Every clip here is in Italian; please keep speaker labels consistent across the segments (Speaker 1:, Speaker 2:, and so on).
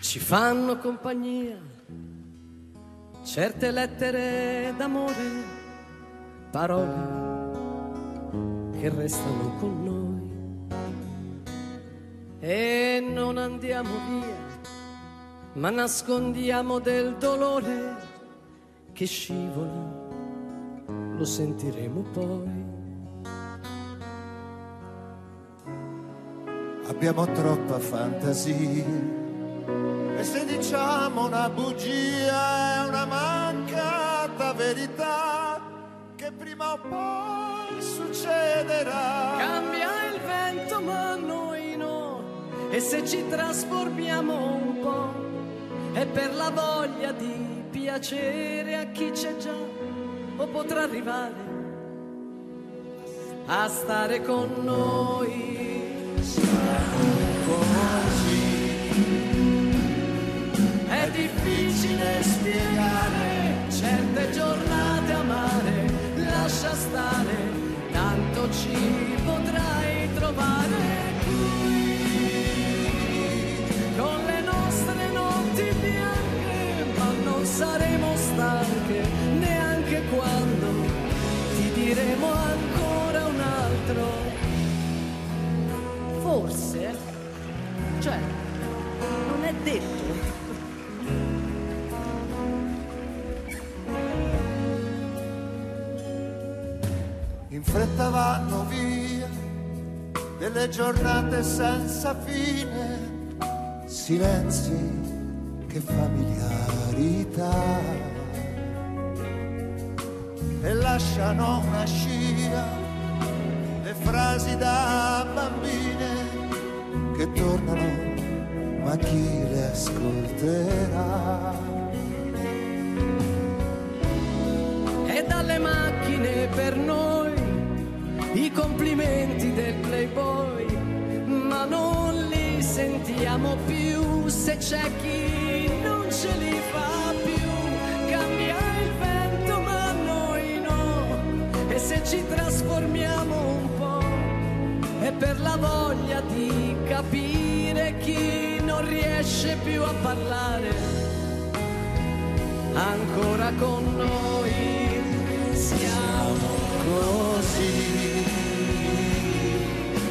Speaker 1: Ci fanno compagnia certe lettere d'amore, parole che restano con noi. E non andiamo via, ma nascondiamo del dolore che scivola, lo sentiremo poi.
Speaker 2: Abbiamo troppa fantasia e se diciamo una bugia è una mancata verità che prima o poi succederà.
Speaker 1: Cambia il vento ma noi no, e se ci trasformiamo un po' è per la voglia di piacere a chi c'è già o potrà arrivare a stare con noi. Saremo stanche neanche quando ti diremo cioè, non è detto.
Speaker 2: In fretta vanno via delle giornate senza fine, silenzi che familiarità. E lasciano una scia le frasi da bambine tornano, ma chi le ascolterà?
Speaker 1: e dalle macchine per noi i complimenti del playboy, ma non li sentiamo più se c'è chi non ce li fa più. Cambia il vento, ma noi no, e se ci trasformiamo un po' è per la voglia di capire chi non riesce più a parlare. Ancora con noi siamo
Speaker 2: Così.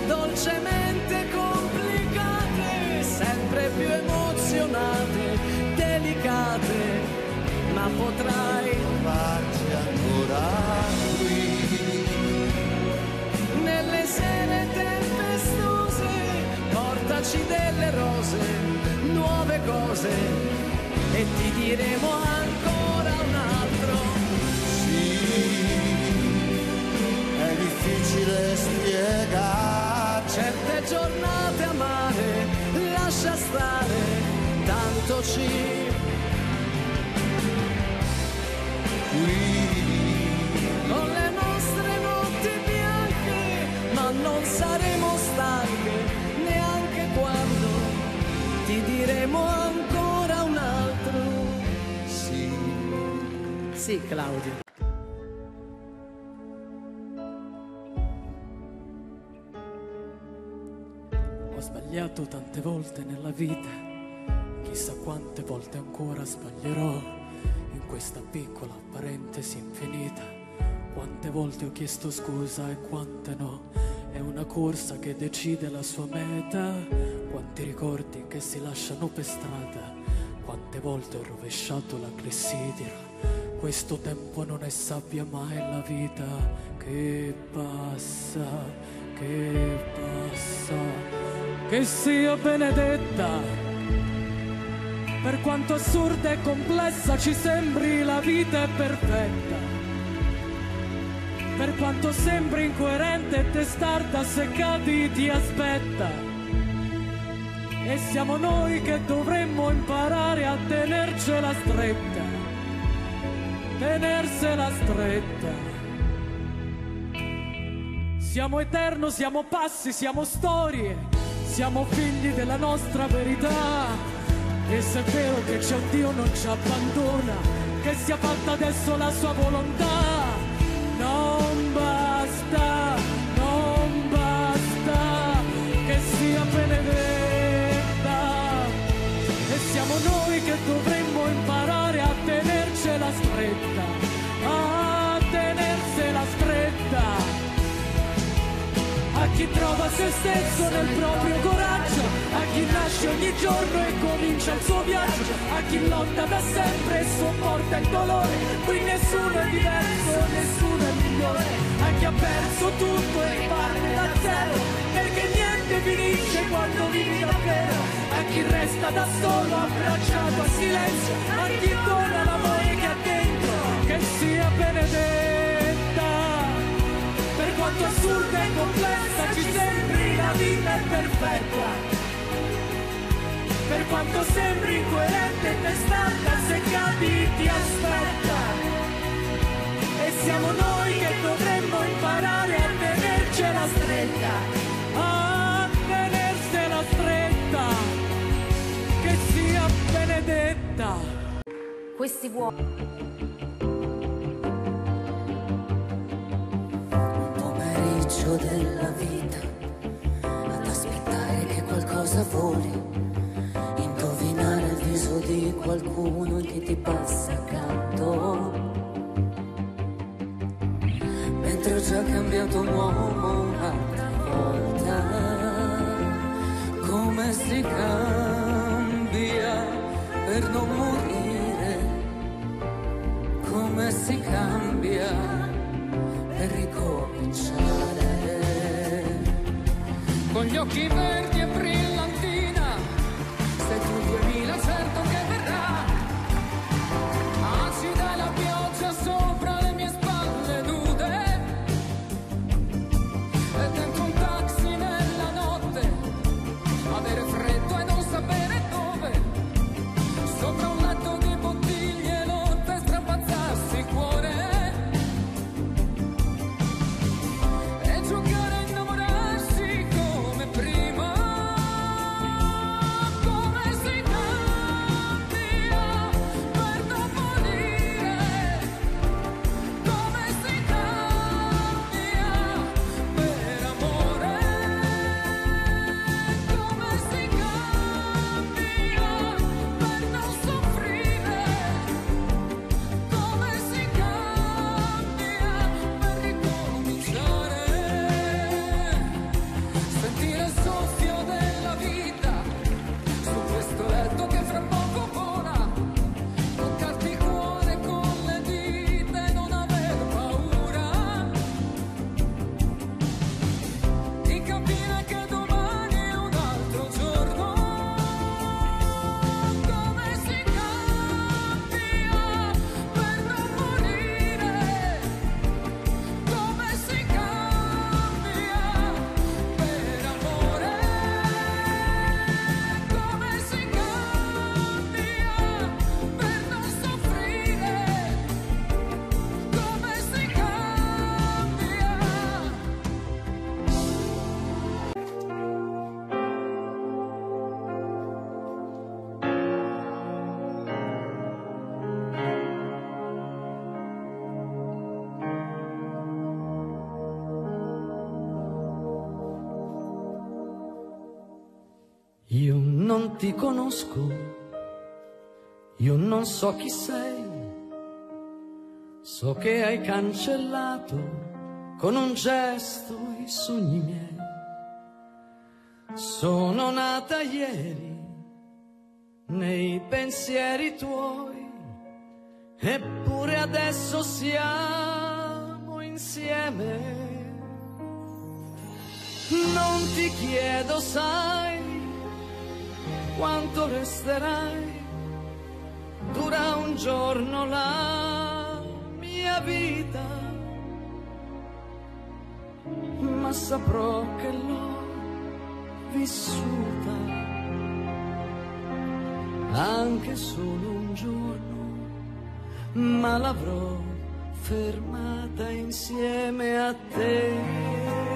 Speaker 1: Dolcemente complicate, sempre più emozionate, delicate, ma potrai portaci delle rose, nuove cose e ti diremo ancora un altro.
Speaker 2: È difficile spiegare
Speaker 1: Certe giornate amare, lascia stare, tanto ci
Speaker 2: qui.
Speaker 1: con le diremo ancora un altro.
Speaker 2: Sì,
Speaker 1: Sì, Claudio.
Speaker 3: Ho sbagliato tante volte nella vita, chissà quante volte ancora sbaglierò in questa piccola parentesi infinita. Quante volte ho chiesto scusa e quante no. È una corsa che decide la sua meta. Quanti ricordi che si lasciano per strada. Quante volte ho rovesciato la clessidra. Questo tempo non è sabbia mai la vita che passa, che passa. Che sia benedetta. Per quanto assurda e complessa ci sembri la vita è perfetta. Per quanto sembri incoerente e testarda se cadi ti aspetta. E siamo noi che dovremmo imparare a tenercela stretta. Tenersela stretta. Siamo eterno, siamo passi, siamo storie, siamo figli della nostra verità. E se è vero che c'è un Dio non ci abbandona, che sia fatta adesso la sua volontà, dovremmo imparare a tenercela stretta, a tenersela stretta. A chi trova se stesso nel proprio coraggio, a chi nasce ogni giorno e comincia il suo viaggio, a chi lotta da sempre e sopporta il dolore, qui nessuno è diverso, nessuno è migliore, a chi ha perso tutto e parte da zero, perché niente finisce quando vivi davvero a chi resta da solo abbracciato a silenzio, a chi dona l'amore che ha dentro, che sia benedetta. Per quanto assurda e complessa ci sembri la vita è perfetta. Per quanto sembri incoerente e testata, se cadi ti aspetta. E siamo noi che dovremmo imparare a tenercela stretta. A tenersela stretta. Benedetta.
Speaker 4: Questi vuoti.
Speaker 5: Un pomeriggio della vita ad aspettare che qualcosa voli, indovinare il viso di qualcuno che ti passa accanto. Mentre ho già cambiato uomo un'altra volta, come si cambia per non morire, come si cambia per ricominciare. Con gli occhi verdi non
Speaker 1: ti conosco, io non so chi sei, so che hai cancellato con un gesto i sogni miei. Sono nata ieri nei pensieri tuoi, eppure adesso siamo insieme. Non ti chiedo, sai, quanto resterai. Dura un giorno la mia vita, ma saprò che l'ho vissuta anche solo un giorno, ma l'avrò fermata insieme a te.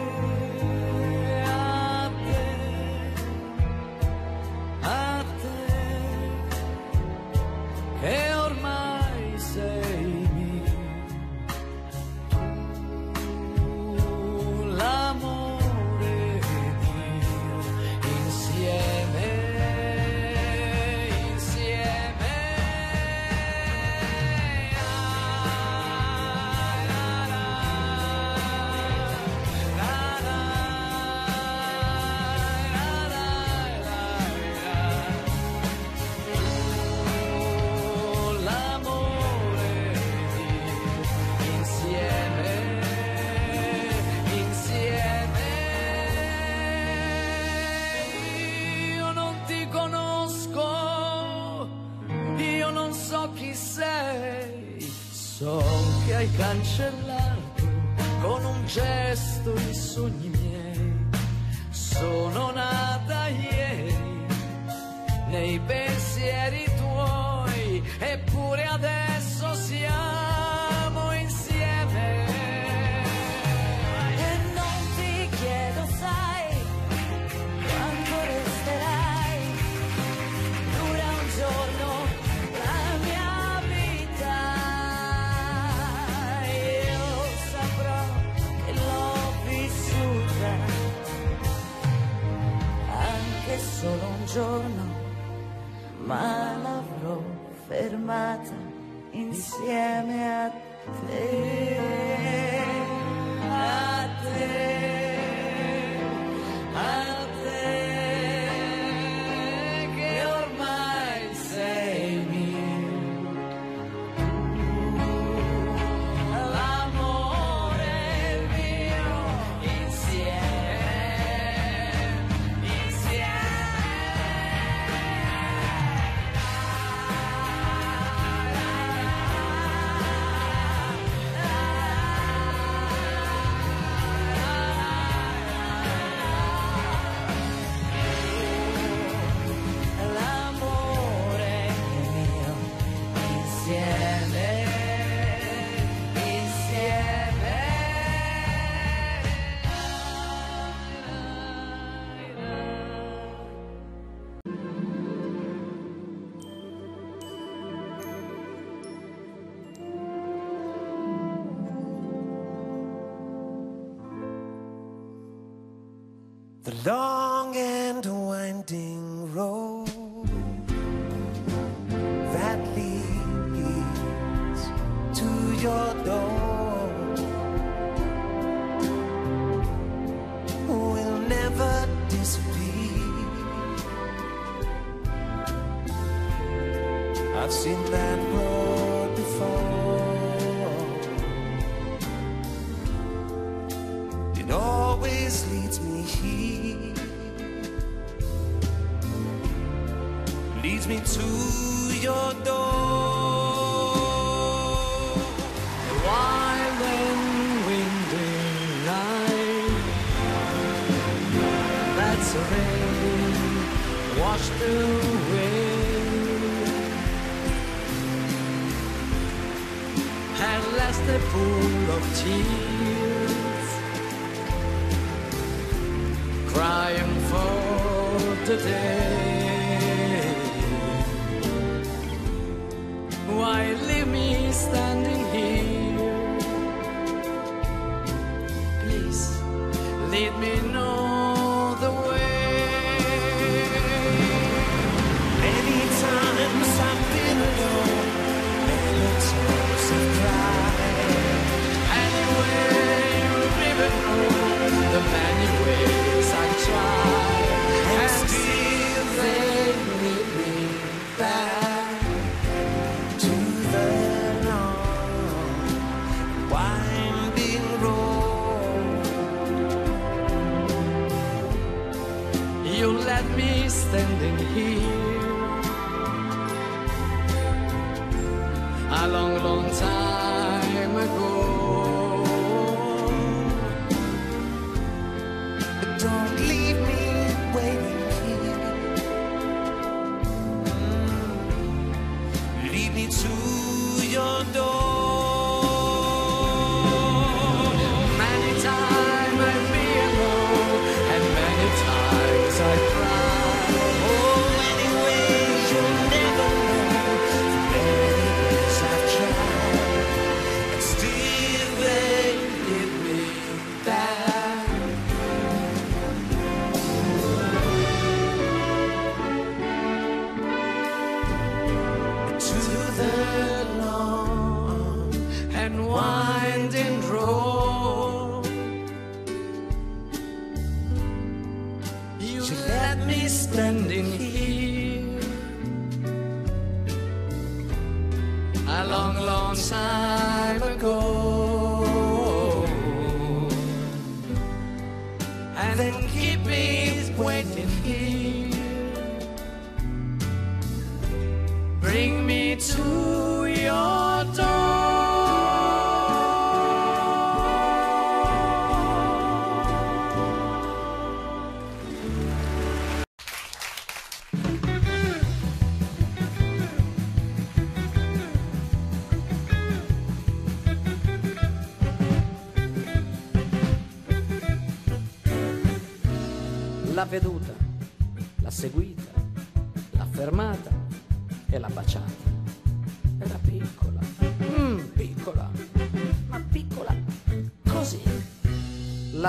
Speaker 1: con un gesto i sogni miei. Sono nata ieri nei pensieri tuoi, eppure adesso
Speaker 6: giorno, ma l'avrò fermata insieme a te, a te.
Speaker 7: The long and winding road that leads to your door will never disappear. I've seen that.
Speaker 1: the pool of tears, crying for the day. standing here. A long, long time.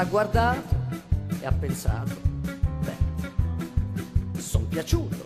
Speaker 1: L'ha guardato e ha pensato, beh, son piaciuto.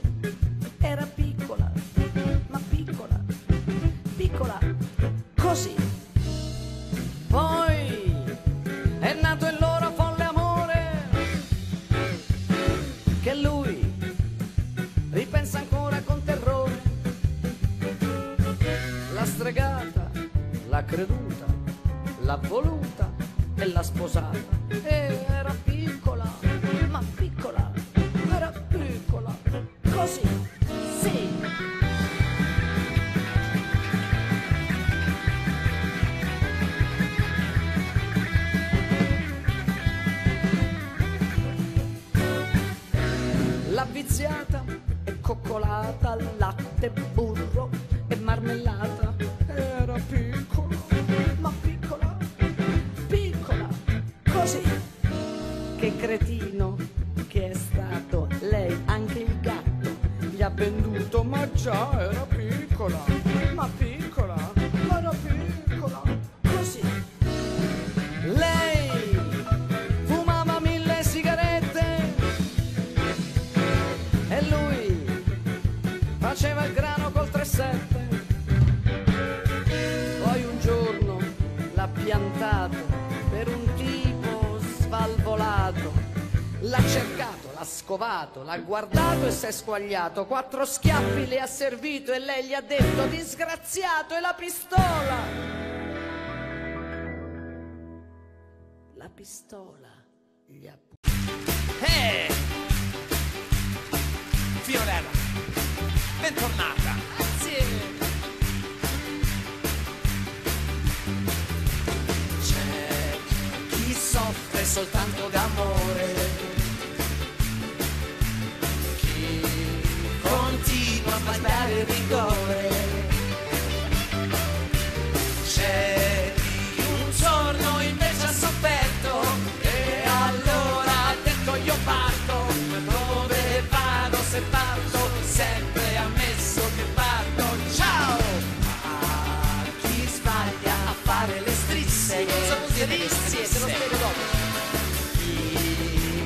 Speaker 1: Scovato, l'ha guardato e si è squagliato. Quattro schiaffi le ha servito e lei gli ha detto disgraziato e la pistola. La pistola gli ha
Speaker 7: Eh!
Speaker 1: Sempre ammesso che parto. Ciao! A chi sbaglia a fare le strizze, cosa vuol dire le strizze? Lo spiego dopo.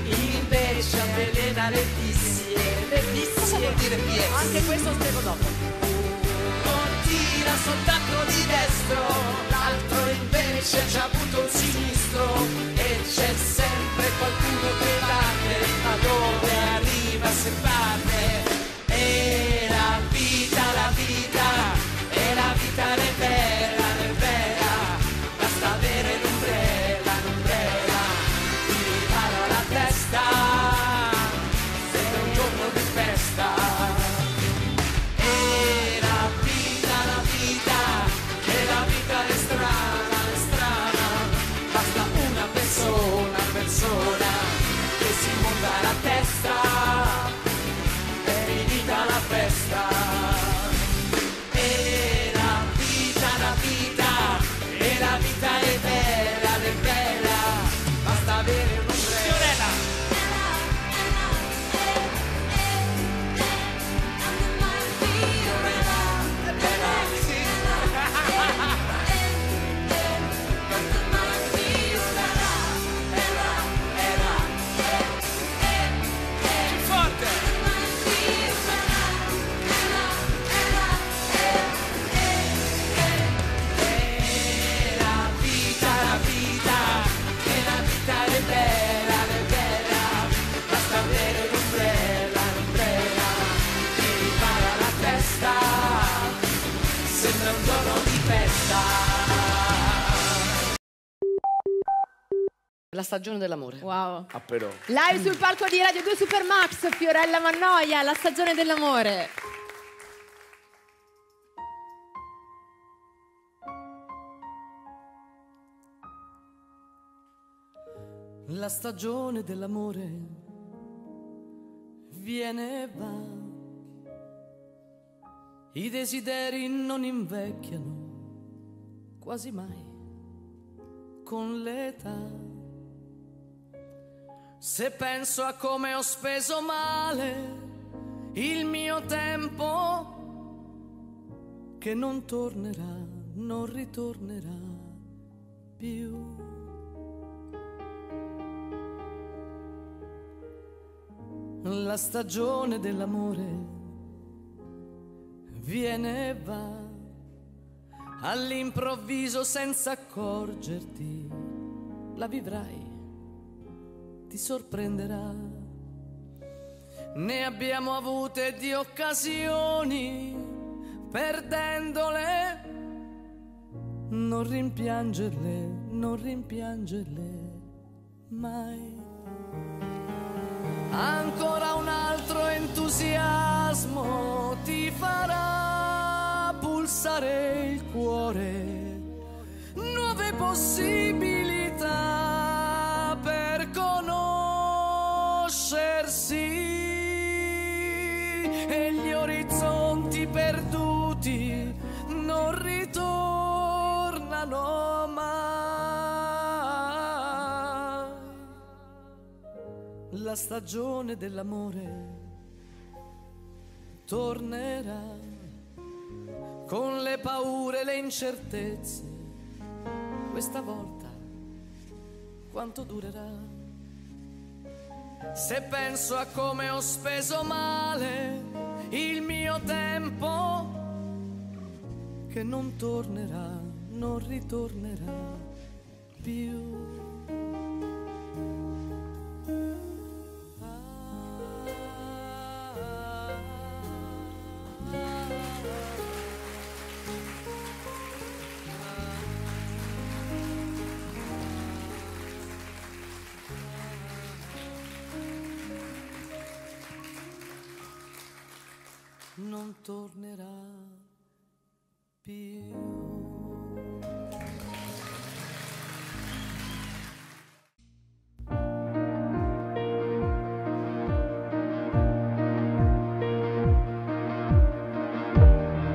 Speaker 1: Chi invece avvelena le fissie, le. Cosa vuol dire PS? Anche questo lo spiego dopo. Uno tira soltanto di destro, l'altro invece ci ha avuto un sinistro e c'è sempre qualcuno che batte, ma dove arriva se parte? Stagione dell'amore.
Speaker 8: Wow.
Speaker 7: Ah però.
Speaker 8: Live sul palco di Radio 2 Supermax, Fiorella Mannoia, la stagione dell'amore.
Speaker 1: La stagione dell'amore viene e va. I desideri non invecchiano quasi mai con l'età. Se penso a come ho speso male il mio tempo, che non tornerà, non ritornerà più. La stagione dell'amore viene e va all'improvviso senza accorgerti, la vivrai, ti sorprenderà. Ne abbiamo avute di occasioni, perdendole, non rimpiangerle, non rimpiangerle mai. Ancora un altro entusiasmo ti farà pulsare il cuore, nuove possibilità La stagione dell'amore tornerà con le paure e le incertezze. Questa volta quanto durerà? Se penso a come ho speso male il mio tempo, che non tornerà, non ritornerà più. Non tornerà più.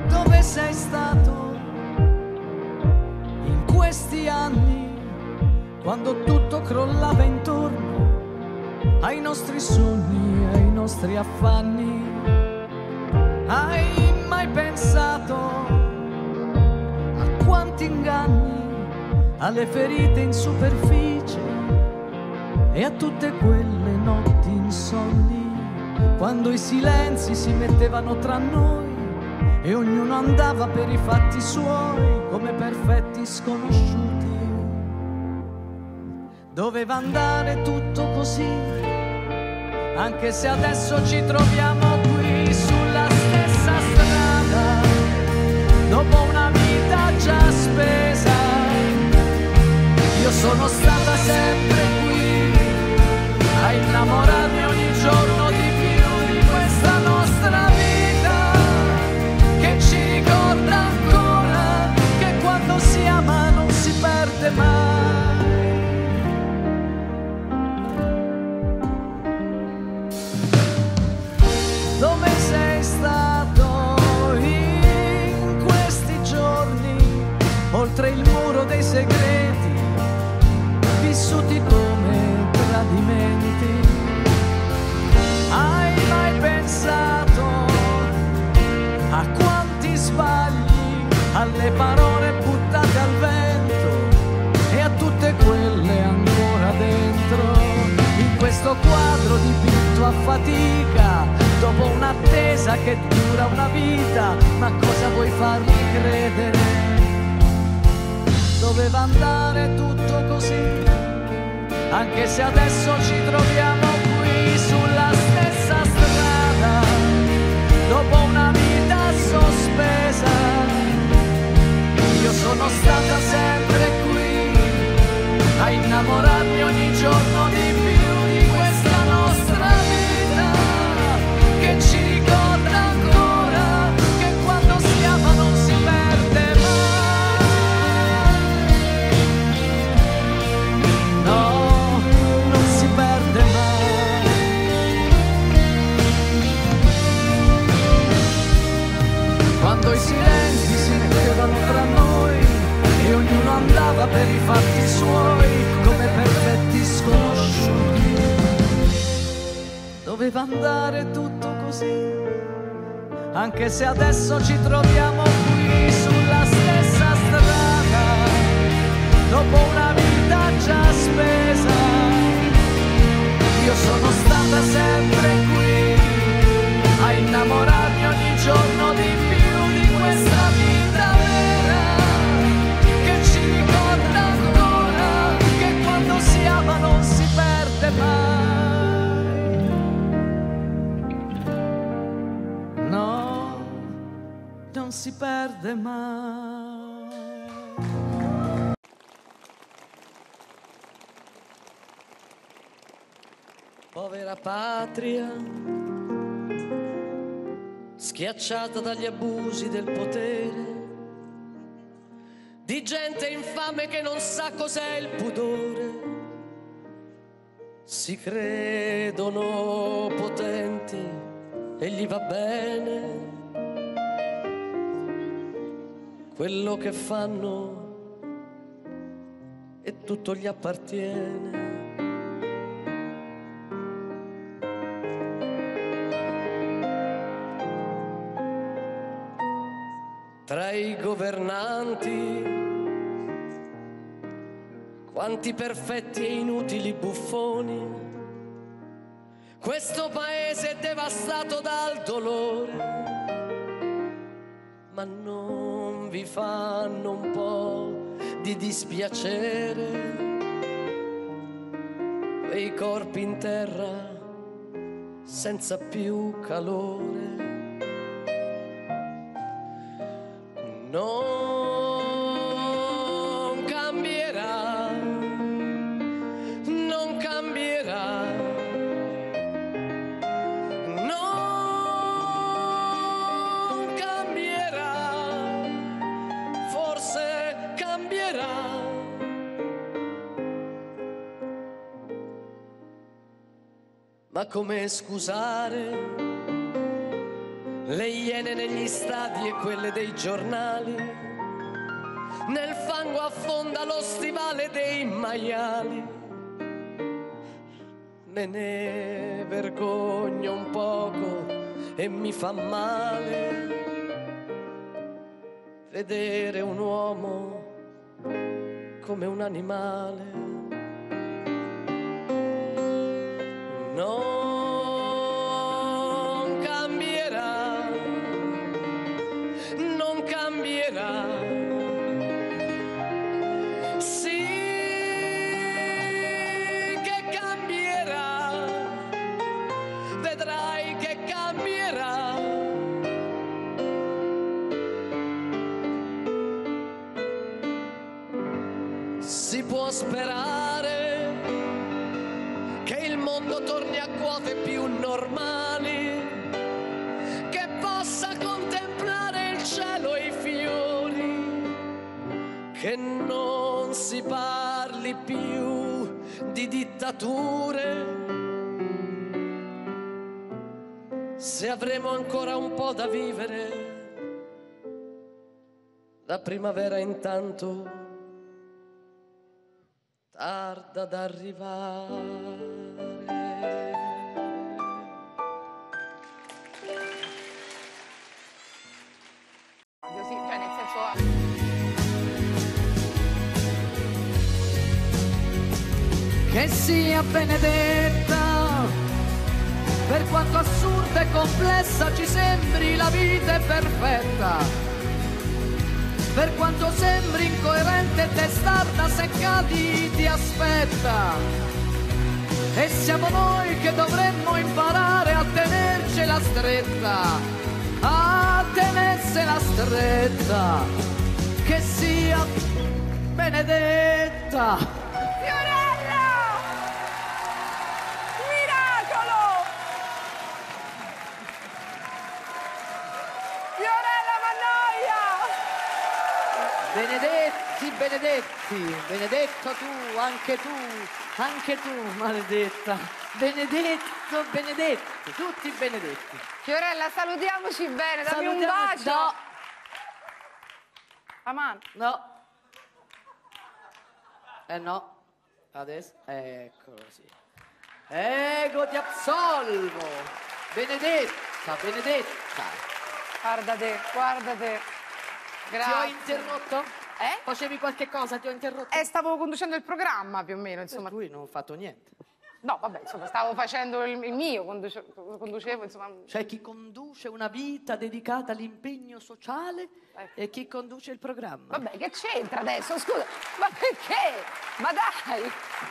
Speaker 1: Dove sei stato in questi anni quando tutto crollava intorno ai nostri sogni, ai nostri affanni? Hai mai pensato a quanti inganni, alle ferite in superficie e a tutte quelle notti insonni, quando i silenzi si mettevano tra noi e ognuno andava per i fatti suoi come perfetti sconosciuti. Doveva andare tutto così, anche se adesso ci troviamo stessa strada, vita già spesa. Io sono stata sempre qui a innamorarmi dei segreti, vissuti come tradimenti? Hai mai pensato a quanti sbagli, alle parole buttate al vento e a tutte quelle ancora dentro? In questo quadro dipinto a fatica, dopo un'attesa che dura una vita, ma cosa vuoi farmi credere? Doveva andare tutto così, anche se adesso ci troviamo qui sulla stessa strada, dopo una vita sospesa. Io sono stata sempre qui a innamorarmi ogni giorno per i fatti suoi come perfetti sconosciuti. Doveva andare tutto così, anche se adesso ci troviamo qui sulla stessa strada, dopo una vita già spesa. Io sono stata sempre qui a innamorarmi ogni giorno. Si perde mai. Povera patria, schiacciata dagli abusi del potere, di gente infame che non sa cos'è il pudore, si credono potenti e gli va bene quello che fanno e tutto gli appartiene. tra i governanti. Quanti perfetti e inutili buffoni. Questo paese è devastato dal dolore, ma non vi fanno un po' di dispiacere quei corpi in terra senza più calore. non Ma come scusare? le iene negli stadi e quelle dei giornali. Nel fango affonda lo stivale dei maiali. Me ne vergogno un poco e mi fa male vedere un uomo come un animale. Non cambierà, non cambierà. Sì cambierà, vedrai che cambierà. Si può sperare mondo torni a quote più normali, che possa contemplare il cielo e i fiori, che non si parli più di dittature. Se avremo ancora un po' da vivere, la primavera intanto tarda ad arrivare. Che sia benedetta, per quanto assurda e complessa ci sembri la vita è perfetta, per quanto sembri incoerente e testarda se cadi ti aspetta, e siamo noi che dovremmo imparare a tenercela stretta, a tenersela stretta, che sia benedetta. Benedetti, benedetti, benedetto tu, anche tu, anche tu, maledetta. Benedetto, benedetti, tutti benedetti.
Speaker 9: Fiorella, salutiamoci bene, dammi un
Speaker 1: Salutiamo-
Speaker 9: bacio!
Speaker 1: No,
Speaker 9: La mano.
Speaker 1: no. Eh no, adesso, eccolo sì.
Speaker 10: Ego ti absolvo. Benedetta, benedetta.
Speaker 9: Guarda te, guarda te.
Speaker 10: Ti ho
Speaker 9: Grazie.
Speaker 10: interrotto?
Speaker 9: Eh?
Speaker 10: Facevi qualche cosa, ti ho interrotto?
Speaker 9: Eh, stavo conducendo il programma più o meno, insomma.
Speaker 10: tu non ho fatto niente.
Speaker 9: No, vabbè, insomma, stavo facendo il, il mio, conduce- conducevo, insomma.
Speaker 10: C'è chi conduce una vita dedicata all'impegno sociale e chi conduce il programma.
Speaker 9: Vabbè, che c'entra adesso? Scusa, ma perché? Ma dai!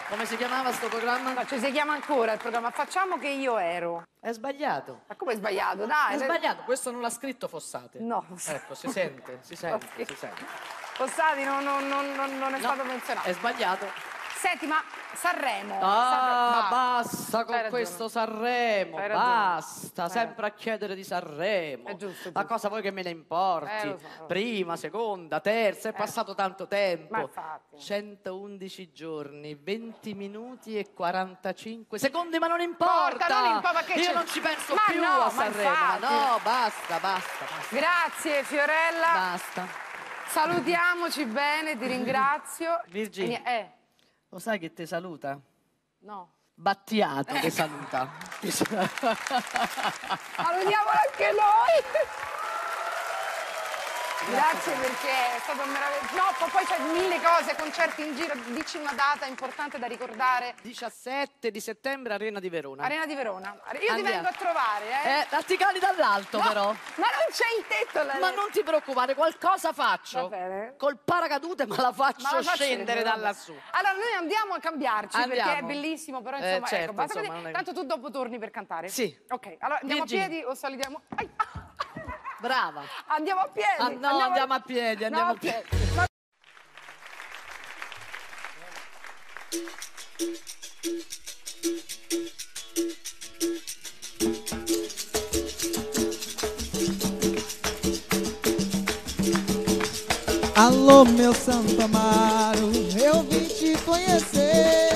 Speaker 10: Come si chiamava sto programma?
Speaker 9: No, ci si chiama ancora il programma Facciamo che io ero.
Speaker 10: È sbagliato.
Speaker 9: Ma come è sbagliato? Dai!
Speaker 10: È sbagliato, questo non l'ha scritto Fossate.
Speaker 9: No.
Speaker 10: Ecco, si sente, si sente,
Speaker 9: Ok.
Speaker 10: si sente.
Speaker 9: Fossati non, non- non- non- non è
Speaker 10: No,
Speaker 9: stato menzionato.
Speaker 10: È sbagliato.
Speaker 9: Senti, ma Sanremo.
Speaker 10: Ah,
Speaker 9: Sanremo,
Speaker 10: basta con questo Sanremo, basta,
Speaker 9: Hai
Speaker 10: sempre a chiedere di Sanremo.
Speaker 9: È giusto,
Speaker 10: Ma
Speaker 9: giusto.
Speaker 10: cosa vuoi che me ne importi?
Speaker 9: Eh, lo so, lo so.
Speaker 10: Prima, seconda, terza, è passato tanto tempo.
Speaker 9: Ma infatti.
Speaker 10: 111 giorni, 20 minuti e 45 secondi, ma non importa.
Speaker 9: Porta, non importa, che
Speaker 10: Io
Speaker 9: c'è-
Speaker 10: non ci penso
Speaker 9: Ma
Speaker 10: più
Speaker 9: no,
Speaker 10: a
Speaker 9: ma
Speaker 10: Sanremo.
Speaker 9: infatti.
Speaker 10: No, basta, basta, basta.
Speaker 9: Grazie Fiorella.
Speaker 10: Basta.
Speaker 9: Salutiamoci bene, ti ringrazio.
Speaker 10: Virginia.
Speaker 9: E ni- Eh,
Speaker 10: Lo sai che ti saluta?
Speaker 9: no.
Speaker 10: Battiato ti saluta. Ti sa-
Speaker 9: Salutiamo anche noi. Grazie perché è stato meraviglioso. No, poi- c'è mille cose, concerti in giro. Dici una data importante da ricordare.
Speaker 10: 17 di settembre, Arena di Verona.
Speaker 9: Arena di Verona. Io ti
Speaker 10: Andiamo.
Speaker 9: vengo a trovare, eh.
Speaker 10: Eh, atticali dall'alto
Speaker 9: No,
Speaker 10: però.
Speaker 9: Ma non c'è il tetto. La...
Speaker 10: Ma non ti preoccupare, qualcosa faccio.
Speaker 9: Va bene.
Speaker 10: Col paracadute ma la faccio
Speaker 9: Ma la faccio
Speaker 10: scendere da lassù.
Speaker 9: Allora noi andiamo a cambiarci perché è
Speaker 10: Andiamo.
Speaker 9: bellissimo, però
Speaker 10: Eh,
Speaker 9: insomma,
Speaker 10: certo,
Speaker 9: ecco, basta
Speaker 10: insomma, è-
Speaker 9: Tanto tu dopo torni per cantare?
Speaker 10: Sì.
Speaker 9: Ok, allora andiamo
Speaker 10: Virginia.
Speaker 9: a piedi o salutiamo? Ai,
Speaker 10: Brava.
Speaker 9: andiamo a piedi.
Speaker 10: Ah, no, andiamo a piedi,
Speaker 9: No,
Speaker 10: andiamo a piedi.
Speaker 9: Ma-
Speaker 11: Alô, meu Santo Amaro, eu vim te conhecer,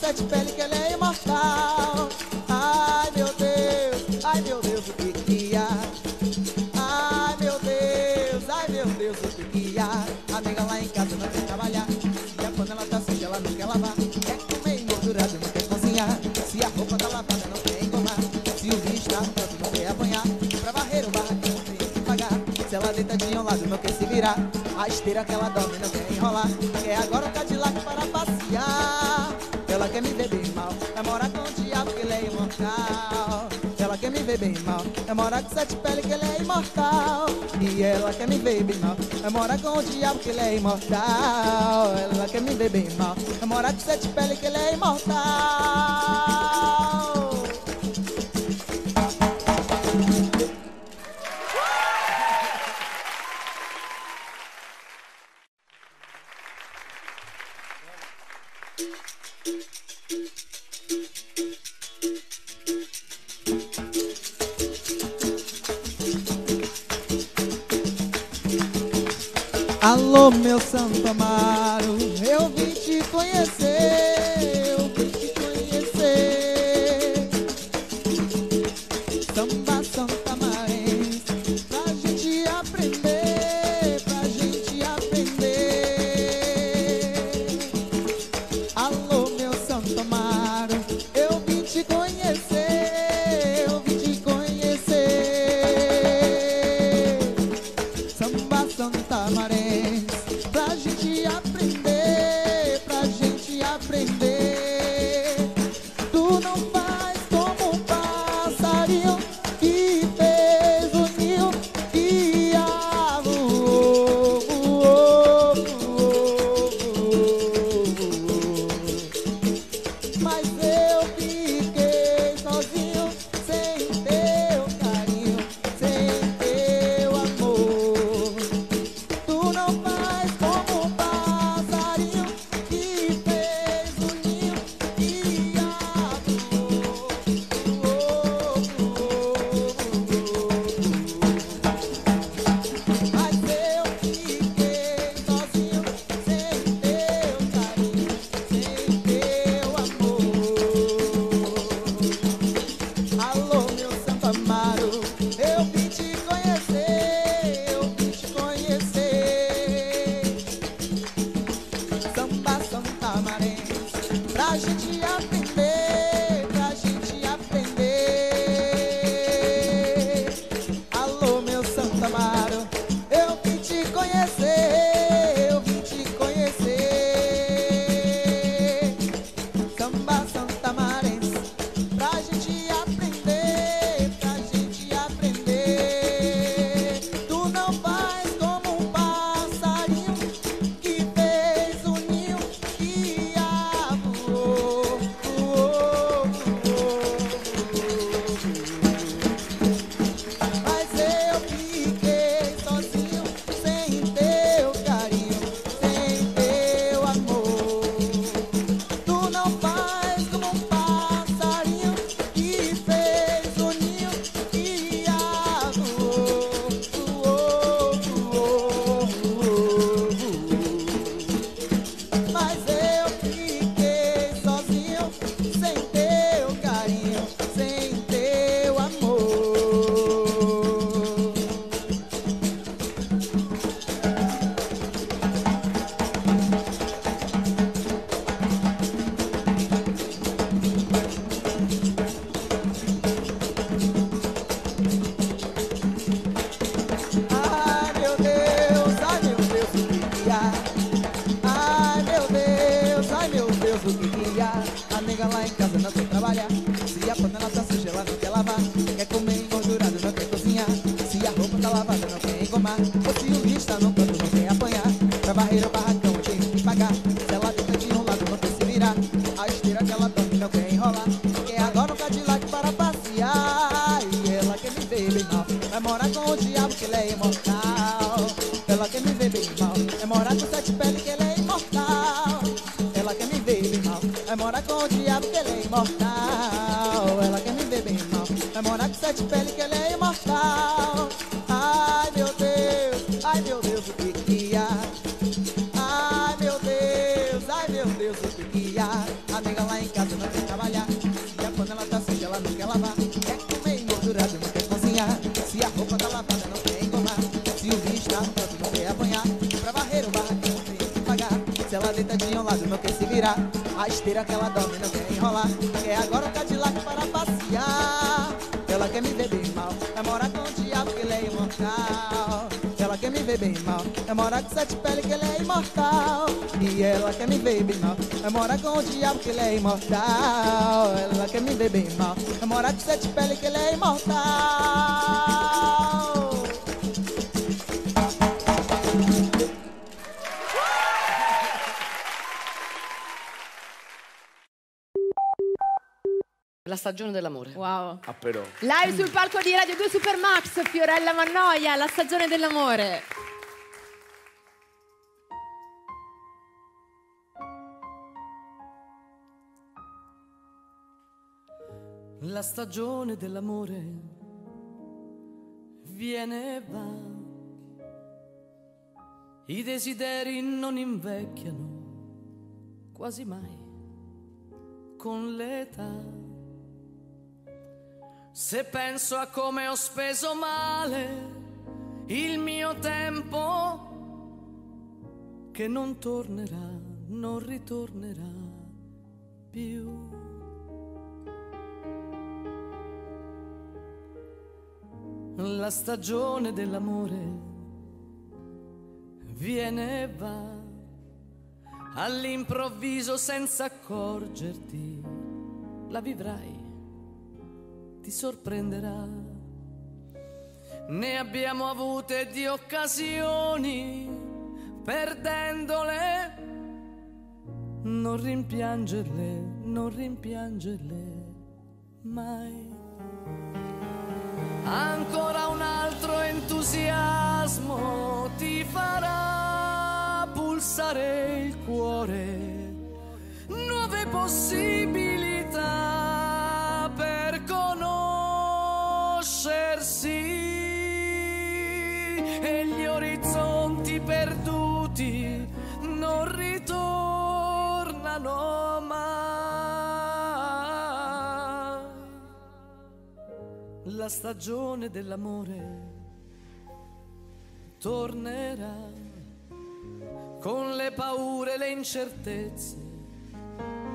Speaker 11: sete pele que ele é imortal. Ai meu Deus, ai meu Deus, o que que há? Ai meu Deus, ai meu Deus, o que que há? A nega lá em casa não quer trabalhar. Se a panela tá suja, ela não quer lavar. Quer comer engordurada, não quer cozinhar. Se a roupa tá lavada, não quer engomar. Se o rio está pronto, não quer apanhar. Pra varrer o barraquinho, não tem que pagar. Se ela deitadinha ao lado, não quer se virar. A esteira que ela dorme, não quer enrolar. Quer agora tá de quer me ver bem mal, é namora com o diabo que ele é imortal. Ela quer me ver bem mal, é namora com sete pele que ele é imortal. E ela quer me ver bem mal, é namora com o diabo que ele é imortal. Ela quer me ver bem mal, namora com sete pele que ele é imortal. A esteira que ela dorme, não quer enrolar. Quer agora um Cadillac para passear. Ela quer me ver bem mal. Vai morar com o diabo, que ele é imortal. Ela quer me ver bem mal. Vai morar com sete peles, que ele é imortal. E ela quer me ver bem mal. Vai morar com o diabo, que ele é imortal. Ela quer me ver bem mal. Vai morar com sete peles, que ele é imortal.
Speaker 1: Dell'amore.
Speaker 8: Wow.
Speaker 7: Ah, però.
Speaker 8: Live sul palco di Radio 2 Supermax, Fiorella Mannoia, la stagione dell'amore.
Speaker 1: La stagione dell'amore viene e va. I desideri non invecchiano quasi mai con l'età. Se penso a come ho speso male il mio tempo, che non tornerà, non ritornerà più. La stagione dell'amore viene e va all'improvviso senza accorgerti, la vivrai, ti sorprenderà. Ne abbiamo avute di occasioni, perdendole, non rimpiangerle, non rimpiangerle mai. Ancora un altro entusiasmo ti farà pulsare il cuore, nuove possibilità La stagione dell'amore tornerà con le paure e le incertezze.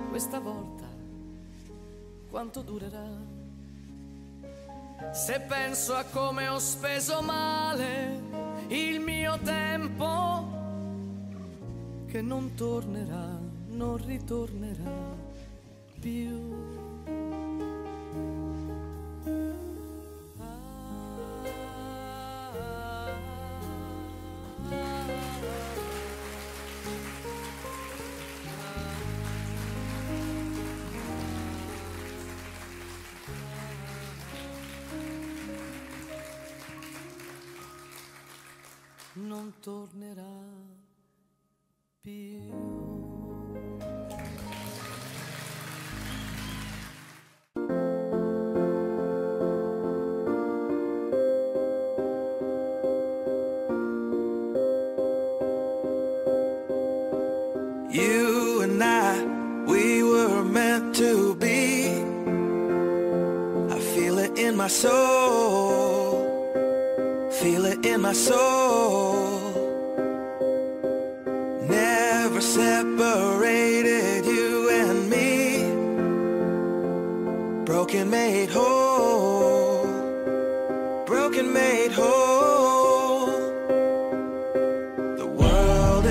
Speaker 1: Questa volta quanto durerà? Se penso a come ho speso male il mio tempo, che non tornerà, non ritornerà più.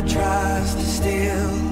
Speaker 12: Tries to steal